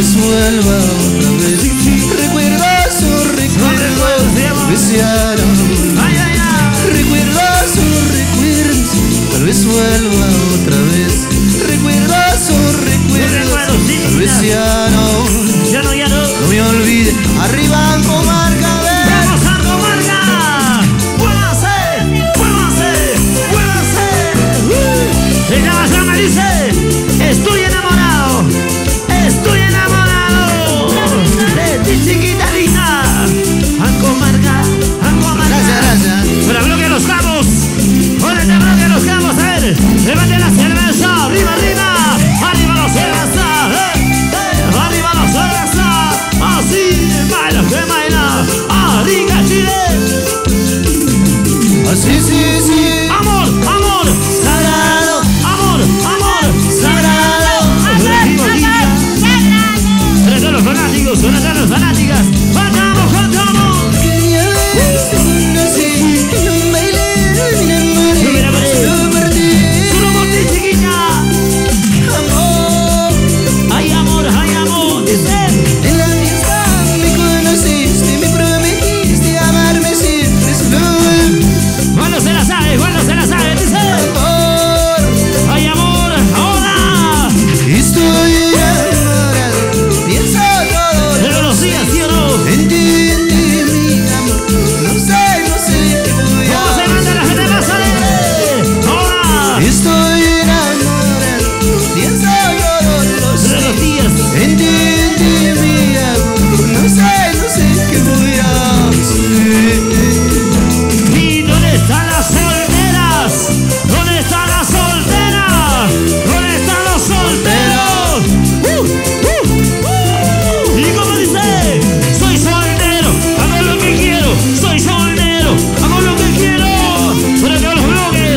vez vuelva otra vez. Recuerdos o recuerdos desearon. Recuerdos o recuerdos, tal vez vuelva otra vez. Recuerdos o recuerdos, tal vez ya no. Ya no, ya no. No me olvide, arriba comarca,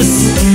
Cheers.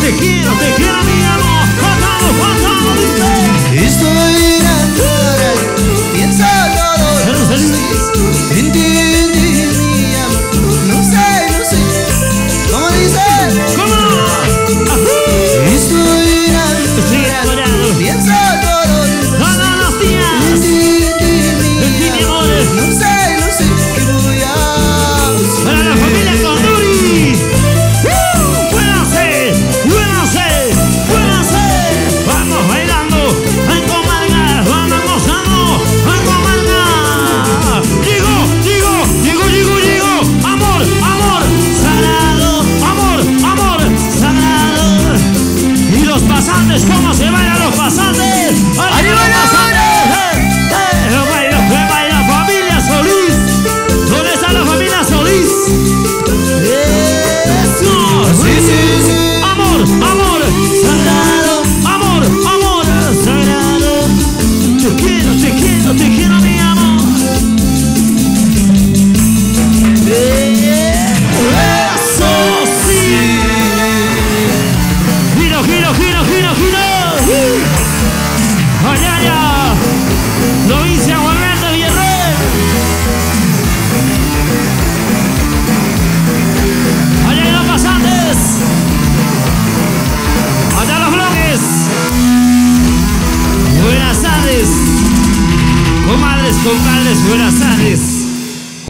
te quiero, te quiero mi amor, fatal, fatal. Estoy enamorado, piensa todo. Salud, salud.